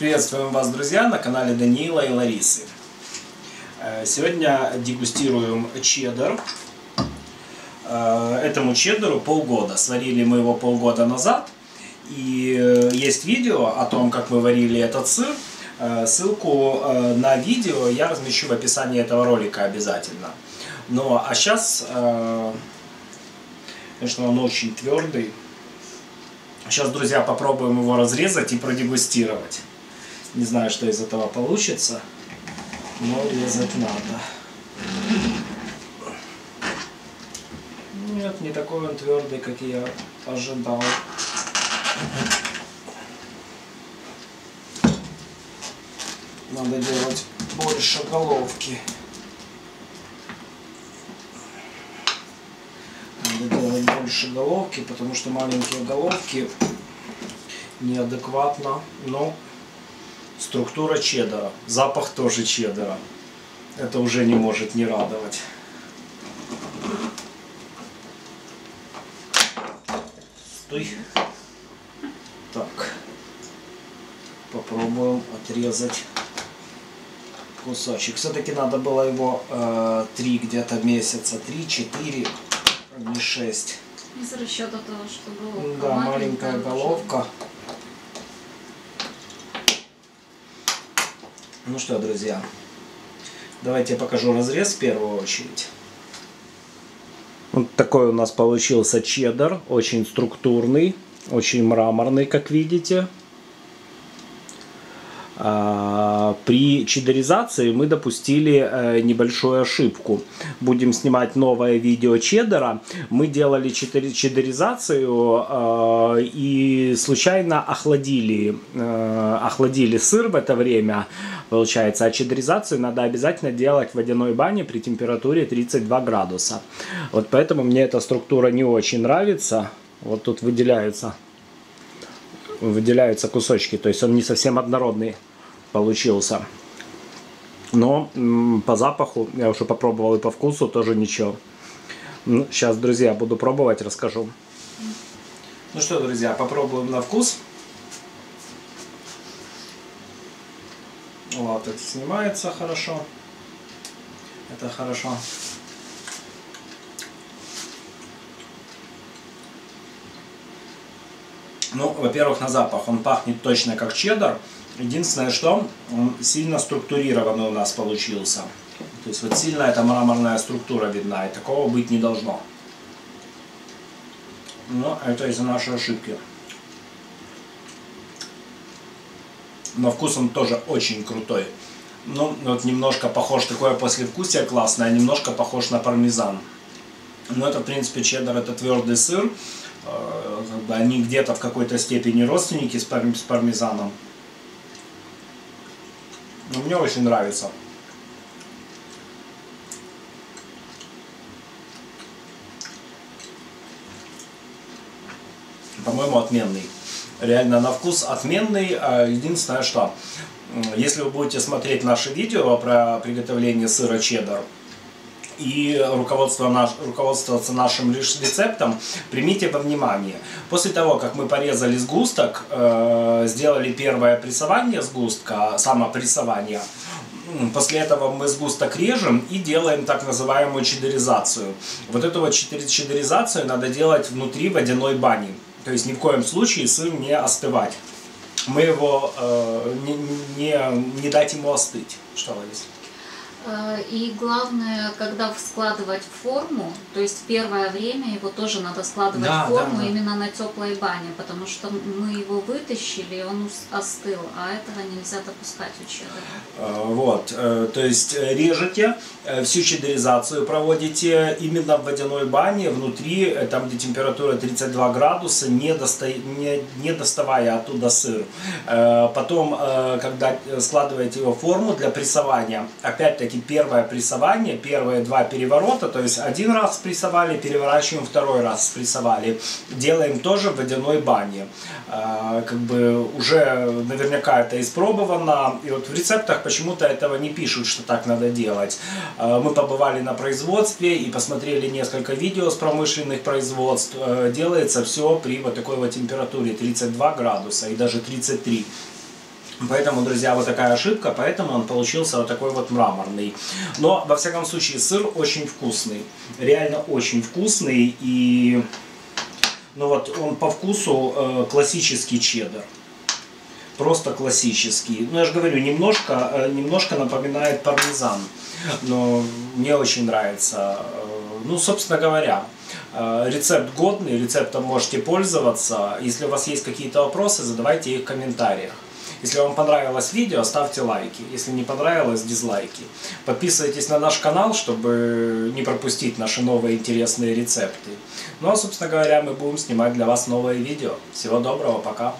Приветствуем вас, друзья, на канале Даниила и Ларисы. Э, сегодня дегустируем чеддер. Э, этому чеддеру полгода. Сварили мы его полгода назад. И э, есть видео о том, как мы варили этот сыр. Ссылку на видео я размещу в описании этого ролика обязательно. Ну, а сейчас, конечно, он очень твердый. Сейчас, друзья, попробуем его разрезать и продегустировать. Не знаю, что из этого получится, но резать надо. Нет, не такой он твердый, как я ожидал. Надо делать больше головки. Надо делать больше головки, потому что маленькие головки неадекватно, но Структура чеддера. Запах тоже чеддера. Это уже не может не радовать. Стой. Так. Попробуем отрезать кусочек. Все-таки надо было его э, три где-то месяца. Три, четыре, не шесть. Из расчета того, что головка Да, маленькая головка. Уже. Ну что, друзья, давайте я покажу разрез в первую очередь. Вот такой у нас получился чеддер, очень структурный, очень мраморный, как видите. При чеддеризации мы допустили э, небольшую ошибку. Будем снимать новое видео чеддера. Мы делали чеддеризацию э, и случайно охладили, э, охладили сыр в это время, получается. А чеддеризацию надо обязательно делать в водяной бане при температуре 32 градуса. Вот поэтому мне эта структура не очень нравится. Вот тут выделяются выделяются кусочки, то есть он не совсем однородный получился. Но по запаху, я уже попробовал и по вкусу, тоже ничего. Сейчас, ну, друзья, буду пробовать, расскажу. Ну что, друзья, попробуем на вкус. Вот, это снимается хорошо. Это хорошо. Ну, во-первых, на запах он пахнет точно как чеддер. Единственное, что он сильно структурированный у нас получился. То есть вот сильно эта мраморная структура видна, и такого быть не должно. Но это из-за нашей ошибки. На вкус он тоже очень крутой. Ну, вот немножко похож, такое послевкусие классное, немножко похож на пармезан. Но это, в принципе, чеддер, это твердый сыр. Э, они где-то в какой-то степени родственники с пармезаном. Мне очень нравится. По-моему, отменный. Реально на вкус отменный. А единственное, что если вы будете смотреть наши видео про приготовление сыра чеддер, и руководство наш, руководствоваться нашим рецептом, примите во внимание. После того, как мы порезали сгусток, э, сделали первое прессование сгустка, самопрессование, После этого мы сгусток режем и делаем так называемую чедеризацию. Вот эту вот чедеризацию надо делать внутри водяной бани. То есть ни в коем случае сыр не остывать. Мы его э, не, не, не дать ему остыть. Что, Лариса? Э, и главное, когда складывать форму, то есть первое время его тоже надо складывать да, в форму да, да. именно на теплой бане, потому что мы его вытащили, и он остыл, а этого нельзя допускать у чеддера. Э, вот, э, то есть режете, всю чеддеризацию проводите именно в водяной бане, внутри, там где температура 32 градуса, не, доста... не, не доставая оттуда сыр. Потом, когда складываете его в форму для прессования, опять-таки опять-таки первое прессование, первые два переворота, то есть один раз прессовали, переворачиваем второй раз прессовали. Делаем тоже в водяной бане. А, как бы уже наверняка это испробовано, и вот в рецептах почему-то этого не пишут, что так надо делать. А, мы побывали на производстве и посмотрели несколько видео с промышленных производств. А, делается все при вот такой вот температуре 32 градуса и даже 33. Поэтому, друзья, вот такая ошибка, поэтому он получился вот такой вот мраморный. Но, во всяком случае, сыр очень вкусный. Реально очень вкусный. И, ну вот, он по вкусу э, классический чеддер. Просто классический. Ну, я же говорю, немножко, э, немножко напоминает пармезан. Но мне очень нравится. Э, ну, собственно говоря, э, рецепт годный, рецептом можете пользоваться. Если у вас есть какие-то вопросы, задавайте их в комментариях. Если вам понравилось видео, ставьте лайки. Если не понравилось, дизлайки. Подписывайтесь на наш канал, чтобы не пропустить наши новые интересные рецепты. Ну а, собственно говоря, мы будем снимать для вас новые видео. Всего доброго, пока!